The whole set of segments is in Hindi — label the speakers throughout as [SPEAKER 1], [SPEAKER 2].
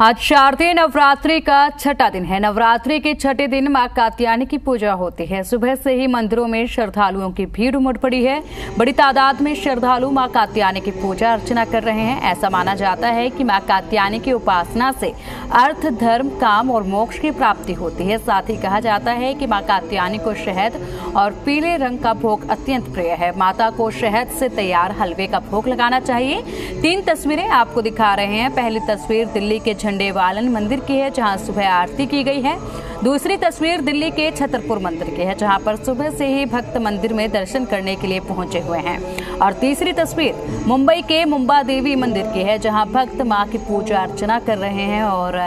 [SPEAKER 1] आज शारदीय नवरात्रि का छठा दिन है। नवरात्रि के छठे दिन माँ कात्यायनी की पूजा होती है। सुबह से ही मंदिरों में श्रद्धालुओं की भीड़ उमड़ पड़ी है। बड़ी तादाद में श्रद्धालु माँ कात्यायनी की पूजा अर्चना कर रहे हैं। ऐसा माना जाता है कि माँ कात्यायनी की उपासना से अर्थ, धर्म, काम और मोक्ष की प्राप्ति होती है। साथ ही कहा जाता है कि माँ कात्यायनी को शहद और पीले रंग का भोग अत्यंत प्रिय है। माता को शहद से तैयार हलवे का भोग लगाना चाहिए। तीन तस्वीरें आपको दिखा रहे हैं। पहली तस्वीर दिल्ली के झंडे वालन मंदिर की है, जहाँ सुबह आरती की गई है। दूसरी तस्वीर दिल्ली के छतरपुर मंदिर की है, जहाँ पर सुबह से ही भक्त मंदिर में दर्शन करने के लिए पहुँचे हुए हैं। और तीसरी तस्वीर मुंबई के मुंबा देवी मंदिर की है, जहाँ भक्त माँ की पूजा अर्चना कर रहे हैं और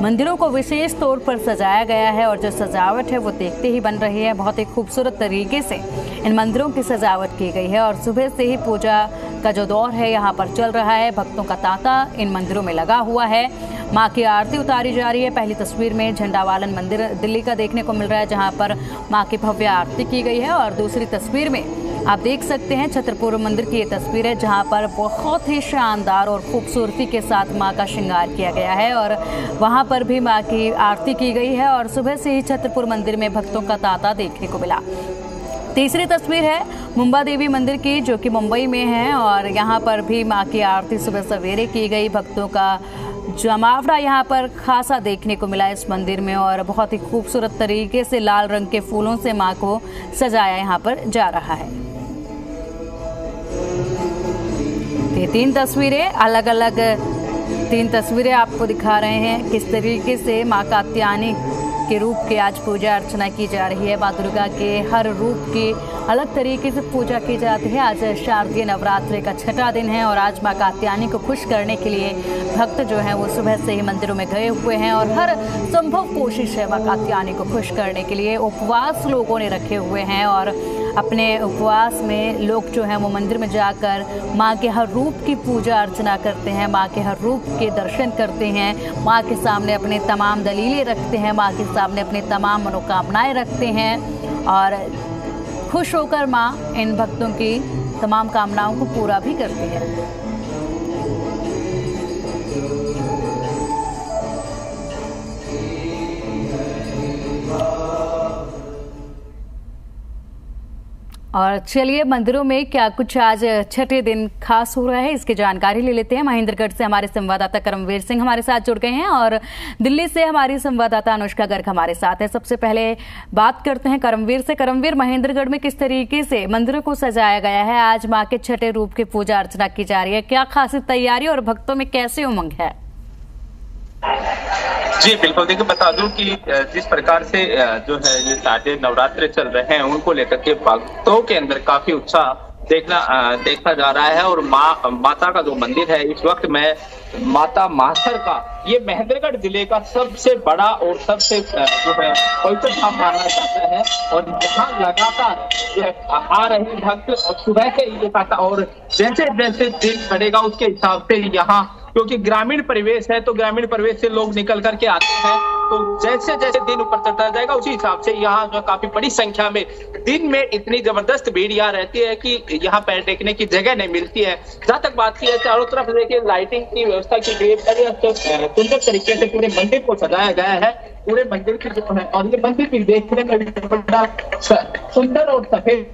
[SPEAKER 1] मंदिरों को विशेष तौर पर सजाया गया है और जो सजावट है वो देखते ही बन रही है बहुत ही खूबसूरत तरीके से। इन मंदिरों की सजावट की गई है और सुबह से ही पूजा का जो दौर है यहाँ पर चल रहा है। भक्तों का तांता इन मंदिरों में लगा हुआ है। माँ की आरती उतारी जा रही है। पहली तस्वीर में झंडावालन मंदिर दिल्ली का देखने को मिल रहा है, जहाँ पर माँ की भव्य आरती की गई है और दूसरी तस्वीर में आप देख सकते हैं छतरपुर मंदिर की ये तस्वीर है, जहाँ पर बहुत ही शानदार और खूबसूरती के साथ माँ का श्रृंगार किया गया है और वहाँ पर भी माँ की आरती की गई है और सुबह से ही छतरपुर मंदिर में भक्तों का तांता देखने को मिला। तीसरी तस्वीर है मुंबा देवी मंदिर की, जो कि मुंबई में है और यहाँ पर भी माँ की आरती सुबह सवेरे की गई। भक्तों का जमावड़ा यहाँ पर खासा देखने को मिला इस मंदिर में और बहुत ही खूबसूरत तरीके से लाल रंग के फूलों से माँ को सजाया यहाँ पर जा रहा है। ये तीन तस्वीरें अलग अलग तीन तस्वीरें आपको दिखा रहे हैं। किस तरीके से माँ कात्यायनी के रूप के आज पूजा अर्चना की जा रही है। माँ दुर्गा के हर रूप की अलग तरीके से पूजा की जाती है। आज शारदीय नवरात्रि का छठा दिन है और आज माँ कात्यायनी को खुश करने के लिए भक्त जो हैं वो सुबह से ही मंदिरों में गए हुए हैं और हर संभव कोशिश है माँ कात्यायनी को खुश करने के लिए। उपवास लोगों ने रखे हुए हैं और अपने उपवास में लोग जो हैं वो मंदिर में जाकर माँ के हर रूप की पूजा अर्चना करते हैं, माँ के हर रूप के दर्शन करते हैं, माँ के सामने अपने तमाम दलीलें रखते हैं, माँ के सामने अपने तमाम मनोकामनाएँ रखते हैं और खुश होकर माँ इन भक्तों की तमाम कामनाओं को पूरा भी करती है। और चलिए, मंदिरों में क्या कुछ आज छठे दिन खास हो रहा है, इसकी जानकारी ले लेते हैं। महेंद्रगढ़ से हमारे संवाददाता करमवीर सिंह हमारे साथ जुड़ गए हैं और दिल्ली से हमारी संवाददाता अनुष्का गर्ग हमारे साथ है। सबसे पहले बात करते हैं करमवीर से। करमवीर, महेंद्रगढ़ में किस तरीके से मंदिरों को सजाया गया है? आज माँ के छठे रूप की पूजा अर्चना की जा रही है। क्या खासी तैयारी और भक्तों में कैसी उमंग है?
[SPEAKER 2] जी, बिल्कुल। देखिए, बता दूँ कि जिस प्रकार से जो है, ये सारे नवरात्र चल रहे हैं, उनको लेकर के भक्तों के अंदर काफ़ी उत्साह देखना देखा जा रहा है और माँ, माता का जो मंदिर है, इस वक्त में माता मासर का, ये महेंद्रगढ़ ज़िले का सबसे बड़ा और सबसे जो है, पवित्र धाम माना जाता है और यहाँ लगातार आ रहे भक्त सुबह से ये और जैसे जैसे दिन बढ़ेगा, उसके हिसाब से यहाँ क्योंकि ग्रामीण परिवेश है तो ग्रामीण परिवेश से लोग निकल करके आते हैं। तो जैसे जैसे दिन ऊपर चढ़ता जाएगा, उसी हिसाब से यहाँ जो काफ़ी बड़ी संख्या में दिन में इतनी ज़बरदस्त भीड़ यहाँ रहती है कि यहाँ पैर टेकने की जगह नहीं मिलती है। जहाँ तक बात की है चारों तरफ़ देखिए लाइटिंग की व्यवस्था की गई है। सुंदर तरीके से पूरे मंदिर को सजाया गया है। पूरे मंदिर की जो है, और ये मंदिर भी देखने में बड़ा सुंदर और सफ़ेद,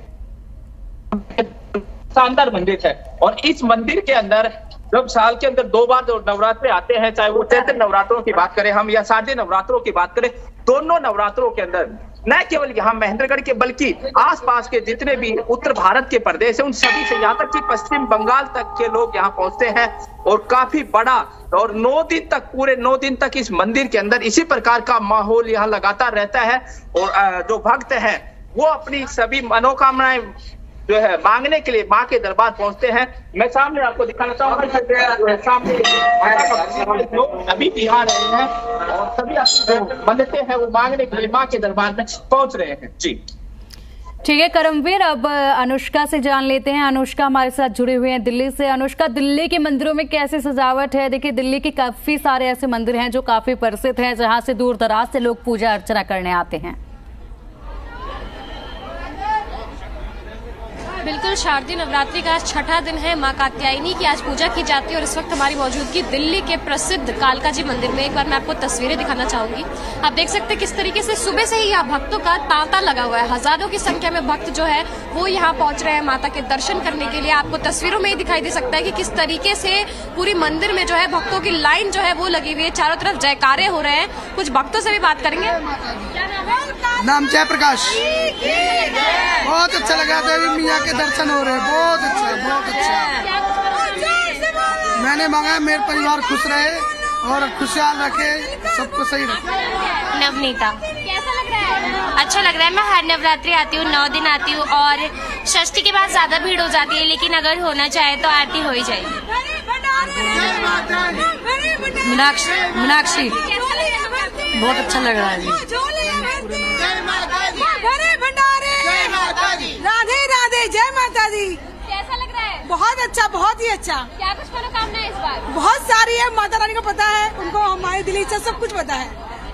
[SPEAKER 2] शानदार मंदिर है। और इस मंदिर के अंदर जब साल के अंदर दो बार नवरात्रे आते हैं, चाहे वो चैत्र नवरात्रों की बात करें हम या शारदीय नवरात्रों की बात करें, दोनों नवरात्रों के अंदर, न केवल यहाँ महेंद्रगढ़ के, बल्कि आसपास के जितने भी उत्तर भारत के प्रदेश है, उन सभी से यहाँ तक कि पश्चिम बंगाल तक के लोग यहाँ पहुँचते हैं और काफ़ी बड़ा और नौ दिन तक, पूरे नौ दिन तक इस मंदिर के अंदर इसी प्रकार का माहौल यहाँ लगातार रहता है और जो भक्त है, वो अपनी सभी मनोकामनाएँ जो है, मांगने के लिए माँ के दरबार पहुँचते हैं। मैं सामने आपको दिखाना चाहूँगा सामने अभी आ रहे हैं और सभी जो बनते हैं, वो मांगने के लिए माँ के दरबार में पहुँच रहे हैं। जी।
[SPEAKER 1] ठीक है, करमवीर, अब अनुष्का से जान लेते हैं। अनुष्का हमारे साथ जुड़े हुए हैं दिल्ली से। अनुष्का, दिल्ली के मंदिरों में कैसी सजावट है? देखिए, दिल्ली के काफ़ी सारे ऐसे मंदिर हैं जो काफ़ी प्रसिद्ध हैं, जहाँ से दूर दराज से लोग पूजा अर्चना करने आते हैं।
[SPEAKER 3] बिल्कुल शारदीय नवरात्रि का आज छठा दिन है। माँ कात्यायनी की आज पूजा की जाती है और इस वक्त हमारी मौजूदगी दिल्ली के प्रसिद्ध कालका जी मंदिर में। एक बार मैं आपको तस्वीरें दिखाना चाहूँगी। आप देख सकते हैं किस तरीके से सुबह से ही यहाँ भक्तों का तांता लगा हुआ है। हज़ारों की संख्या में भक्त जो है वो यहाँ पहुँच रहे हैं माता के दर्शन करने के लिए। आपको तस्वीरों में ही दिखाई दे सकता है कि किस तरीके से पूरी मंदिर में जो है भक्तों की लाइन जो है वो लगी हुई है। चारों तरफ़ जयकारे हो रहे हैं। कुछ भक्तों से भी बात करेंगे।
[SPEAKER 4] नाम जयप्रकाश। बहुत अच्छा लगा देवी मियाँ के दर्शन हो रहे हैं। बहुत अच्छा बहुत अच्छा। मैंने मांगा मेरे परिवार खुश रहे और खुशहाल रखे सबको सही रखे।
[SPEAKER 5] नवनीता।
[SPEAKER 3] कैसा लग रहा है
[SPEAKER 5] अच्छा लग रहा है मैं हर नवरात्रि आती हूँ नौ दिन आती हूँ और षष्ठी के बाद ज़्यादा भीड़ हो जाती है लेकिन अगर होना चाहे तो आरती हो ही जाएगी।
[SPEAKER 6] मीनाक्षी मीनाक्षी। बहुत अच्छा लग रहा है जी।
[SPEAKER 7] भरे भंडारे। राधे राधे जय माता दी
[SPEAKER 3] कैसा लग रहा है?
[SPEAKER 7] बहुत अच्छा बहुत ही अच्छा।
[SPEAKER 3] क्या कुछ मनोकामना है इस बार?
[SPEAKER 7] बहुत सारी है माता रानी को पता है उनको हमारी दिल्ली इच्छा सब कुछ पता है।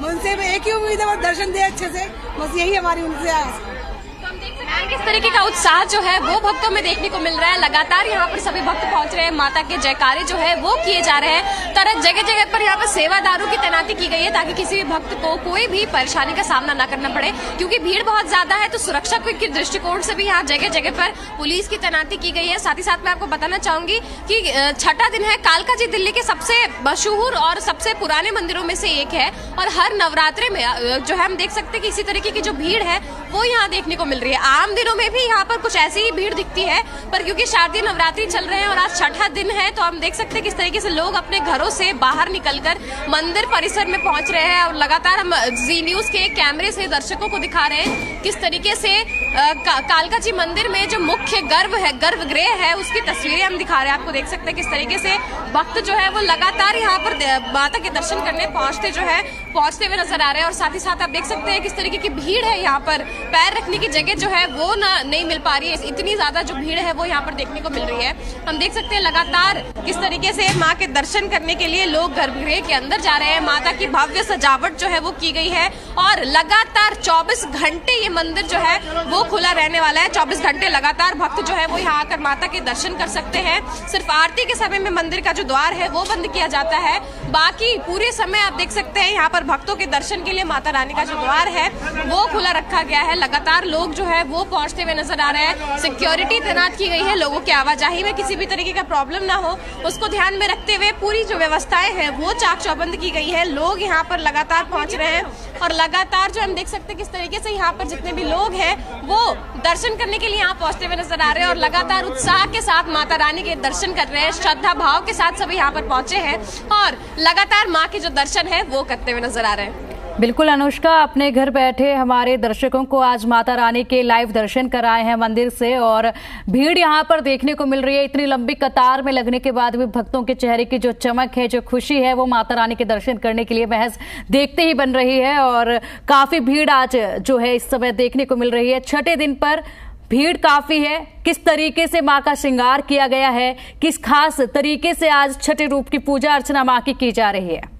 [SPEAKER 7] उनसे एक ही उम्मीद है वो दर्शन दे अच्छे से। बस यही हमारी उनसे आस है
[SPEAKER 3] तो हम देख सकते हैं किस तरीके का उत्साह जो है वो भक्तों में देखने को मिल रहा है? लगातार यहाँ पर सभी भक्त पहुँच रहे हैं। माता के जयकारे जो है वो किए जा रहे हैं। तरह जगह जगह पर यहाँ पर सेवादारों की तैनाती की गई है ताकि किसी भी भक्त को कोई भी परेशानी का सामना न करना पड़े। क्योंकि भीड़ बहुत ज़्यादा है तो सुरक्षा के दृष्टिकोण से भी यहाँ जगह जगह पर पुलिस की तैनाती की गई है। साथ ही साथ मैं आपको बताना चाहूँगी की छठा दिन है। कालका जी दिल्ली के सबसे मशहूर और सबसे पुराने मंदिरों में से एक है और हर नवरात्रे में जो है हम देख सकते हैं कि इसी तरीके की जो भीड़ है वो यहाँ देखने को मिल रही है। आम दिनों में भी यहाँ पर कुछ ऐसी ही भीड़ दिखती है पर क्योंकि शारदीय नवरात्रि चल रहे हैं और आज छठा दिन है तो हम देख सकते हैं किस तरीके से लोग अपने घरों से बाहर निकलकर मंदिर परिसर में पहुँच रहे हैं और लगातार हम जी न्यूज़ के कैमरे से दर्शकों को दिखा रहे हैं किस तरीके से का, कालका जी मंदिर में जो मुख्य गर्भ है गर्भगृह है उसकी तस्वीरें हम दिखा रहे हैं। आपको देख सकते हैं किस तरीके से भक्त जो है वो लगातार यहाँ पर माता के दर्शन करने पहुँचते जो है पहुँचते हुए नज़र आ रहे हैं। और साथ ही साथ आप देख सकते हैं किस तरीके की भीड़ है यहाँ पर। पैर रखने की जगह जो है वो ना नहीं मिल पा रही है। इतनी ज़्यादा जो भीड़ है, वो यहाँ पर देखने को मिल रही है। हम देख सकते हैं लगातार किस तरीके से माँ के दर्शन करने के लिए लोग गर्भगृह के अंदर जा रहे हैं। माता की भव्य सजावट जो है, वो की गई है और लगातार 24 घंटे ये मंदिर जो है, वो खुला रहने वाला है। 24 घंटे लगातार भक्त जो है, वो यहाँ आकर माता के दर्शन कर सकते हैं। सिर्फ़ आरती के समय में मंदिर का जो द्वार है, वो बंद किया जाता है। बाकी पूरे समय आप देख सकते हैं, यहाँ पर भक्तों के दर्शन के लिए माता रानी का जो द्वार है, वो खुला रखा गया है। लगातार लोग जो है, वो पहुँचते हुए नज़र आ रहे हैं। सिक्योरिटी तैनात की गई है लोगों की आवाजाही में। किसी भी तरीके का प्रॉब्लम ना हो, उसको ध्यान में रखते हुए पूरी जो व्यवस्थाएँ हैं, वो चाक चौबंद की गई है। लोग यहाँ पर लगातार पहुँच रहे हैं और लगातार जो हम देख सकते हैं, किस तरीके से यहाँ पर जितने भी लोग हैं, वो दर्शन करने के लिए यहाँ पहुँचते हुए नज़र आ रहे हैं और लगातार उत्साह के साथ माता रानी के दर्शन कर रहे हैं, श्रद्धा भाव के साथ सभी यहाँ पर पहुँचे हैं और लगातार माँ के जो दर्शन है, वो करते हुए नज़र आ रहे हैं।
[SPEAKER 1] बिल्कुल, अनुष्का, अपने घर बैठे हमारे दर्शकों को आज माता रानी के लाइव दर्शन कराए हैं मंदिर से और भीड़ यहाँ पर देखने को मिल रही है। इतनी लंबी कतार में लगने के बाद भी भक्तों के चेहरे की जो चमक है, जो खुशी है, वो माता रानी के दर्शन करने के लिए महज देखते ही बन रही है और काफ़ी भीड़ आज जो है इस समय देखने को मिल रही है। छठे दिन पर भीड़ काफ़ी है। किस तरीके से माँ का श्रृंगार किया गया है? किस खास तरीके से आज छठे रूप की पूजा अर्चना माँ की की जा रही है?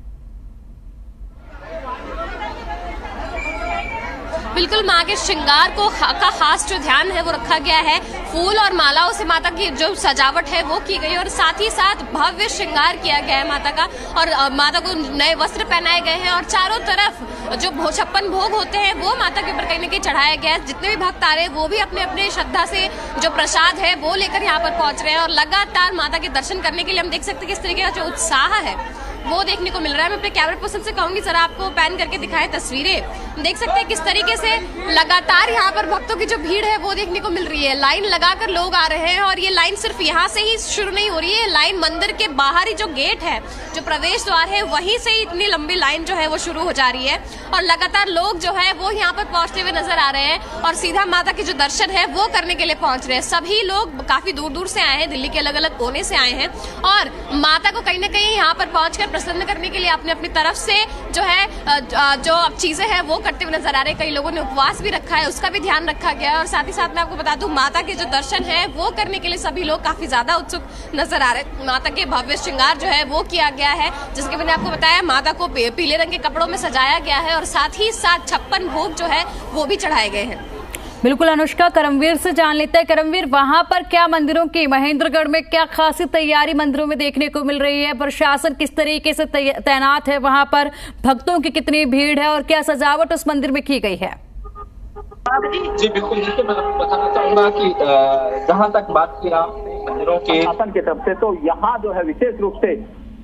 [SPEAKER 3] बिल्कुल माँ के श्रृंगार को का खास जो ध्यान है वो रखा गया है। फूल और मालाओं से माता की जो सजावट है वो की गई और साथ ही साथ भव्य श्रृंगार किया गया है माता का और माता को नए वस्त्र पहनाए गए हैं और चारों तरफ़ जो छप्पन भोग होते हैं वो माता के ऊपर कहीं ना कहीं चढ़ाया गया है। जितने भी भक्त आ रहे हैं वो भी अपने अपने श्रद्धा से जो प्रसाद है वो लेकर यहाँ पर पहुँच रहे हैं और लगातार माता के दर्शन करने के लिए हम देख सकते हैं किस तरीके का जो उत्साह है वो देखने को मिल रहा है। मैं अपने कैमरा पर्सन से कहूँगी, जरा आपको पैन करके दिखाएँ तस्वीरें। देख सकते हैं किस तरीके से लगातार यहाँ पर भक्तों की जो भीड़ है, वो देखने को मिल रही है। लाइन लगाकर लोग आ रहे हैं और ये लाइन सिर्फ़ यहाँ से ही शुरू नहीं हो रही है। लाइन मंदिर के बाहर ही जो गेट है, जो प्रवेश द्वार है, वहीं से ही इतनी लंबी लाइन जो है, वो शुरू हो जा रही है। और लगातार लोग जो है, वो यहाँ पर पहुँचते हुए नज़र आ रहे हैं और सीधा माता के जो दर्शन है, वो करने के लिए पहुँच रहे हैं। सभी लोग काफ़ी दूर दूर से आए हैं, दिल्ली के अलग अलग कोने से आए हैं और माता को कहीं ना कहीं यहाँ पर पहुंचकर प्रसन्न करने के लिए अपने अपनी तरफ़ से जो है जो चीज़ें हैं, वो करते हुए नज़र आ रहे कई लोगों ने उपवास भी रखा है, उसका भी ध्यान रखा गया है। और साथ ही साथ मैं आपको बता दूँ, माता के जो दर्शन है, वो करने के लिए सभी लोग काफ़ी ज़्यादा उत्सुक नज़र आ रहे माता के भव्य श्रृंगार जो है, वो किया गया है, जिसके मैंने आपको बताया, माता को पीले रंग के कपड़ों में सजाया गया है और साथ ही साथ छप्पन भोग जो है, वो भी चढ़ाए गए हैं।
[SPEAKER 1] बिल्कुल अनुष्का करमवीर से जान लेते हैं। करमवीर वहाँ पर क्या मंदिरों की महेंद्रगढ़ में क्या खासी तैयारी मंदिरों में देखने को मिल रही है? प्रशासन किस तरीके से तैनात है वहाँ पर? भक्तों की कितनी भीड़ है और क्या सजावट उस मंदिर में की गई है?
[SPEAKER 8] जी बिल्कुल देखिए मैं बताना चाहूँगा कि जहाँ तक बात की आप मंदिरों के शासन की तरफ़ से तो यहाँ जो है विशेष रूप से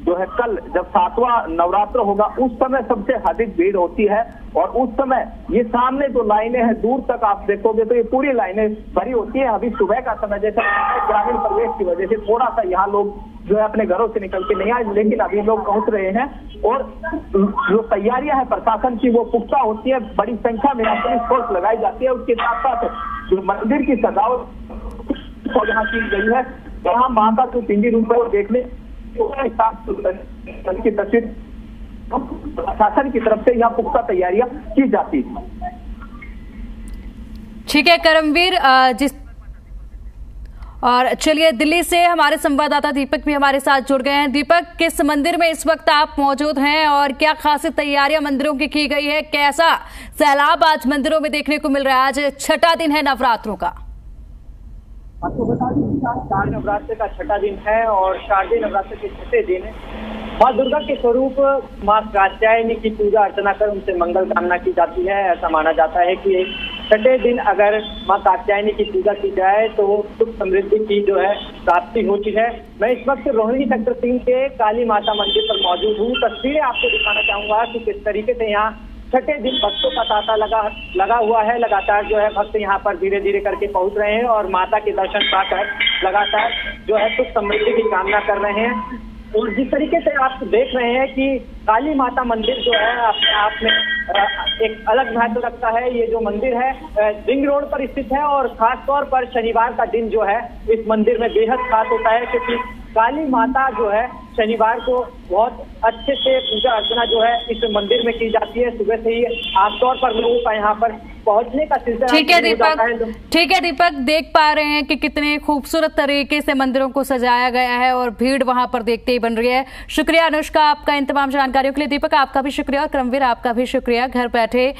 [SPEAKER 8] जो है कल जब सातवां नवरात्र होगा उस समय सबसे अधिक भीड़ होती है। और उस समय ये सामने जो लाइनें हैं, दूर तक आप देखोगे तो ये पूरी लाइनें भरी होती है। अभी सुबह का समय, जैसे ग्रामीण प्रवेश की वजह से थोड़ा सा यहाँ लोग जो है अपने घरों से निकल के नहीं आए, लेकिन अभी लोग पहुँच रहे हैं और जो तैयारियाँ है प्रशासन की, वो पुख्ता होती है। बड़ी संख्या में पुलिस फोर्स लगाई जाती है। उसके साथ साथ जो मंदिर की सजावट यहाँ की गई है यहाँ माता जो पिंडी रूप है देखने की तस्वीर प्रशासन की तरफ़ से यहाँ पुख्ता तैयारियाँ की जाती है।
[SPEAKER 1] ठीक है करमवीर जिस और चलिए दिल्ली से हमारे संवाददाता दीपक भी हमारे साथ जुड़ गए हैं। दीपक किस मंदिर में इस वक्त आप मौजूद हैं और क्या खासी तैयारियाँ मंदिरों की की गई है? कैसा सैलाब आज मंदिरों में देखने को मिल रहा है? आज छठा दिन है नवरात्रों का।
[SPEAKER 9] आपको बता दें नवरात्र का छठा दिन है और शारदीय नवरात्र के छठे दिन माँ दुर्गा के स्वरूप, माँ कात्यायनी की पूजा अर्चना कर उनसे मंगल कामना की जाती है, ऐसा माना जाता है कि छठे दिन अगर माँ कात्यायनी की पूजा की जाए तो सुख समृद्धि की जो है, प्राप्ति होती है। मैं इस वक्त रोहिणी सेक्टर तीन के काली माता मंदिर पर मौजूद हूँ। तस्वीरें आपको दिखाना चाहूँगा कि किस तरीके से यहाँ छठे दिन भक्तों का तांता लगा लगा हुआ है। लगातार जो है, भक्त यहाँ पर धीरे धीरे करके पहुँच रहे हैं और माता के दर्शन पाकर लगातार जो है, सुख समृद्धि की कामना कर रहे हैं। और जिस तरीके से आप देख रहे हैं कि काली माता मंदिर जो है, अपने आप में एक अलग महत्व रखता है। ये जो मंदिर है रिंग रोड पर स्थित है और खासतौर पर शनिवार का दिन जो है, इस मंदिर में बेहद खास होता है क्योंकि काली माता जो है शनिवार को बहुत अच्छे से पूजा अर्चना जो है इस मंदिर में की जाती है। सुबह से ही आमतौर पर लोगों का यहाँ पर पहुँचने का सिलसिला
[SPEAKER 1] ठीक है दीपक। ठीक है दीपक देख पा रहे हैं कि कितने खूबसूरत तरीके से मंदिरों को सजाया गया है और भीड़ वहाँ पर देखते ही बन रही है। शुक्रिया अनुष्का आपका इन तमाम जानकारियों के लिए। दीपक आपका भी शुक्रिया और क्रमवीर आपका भी शुक्रिया। घर बैठे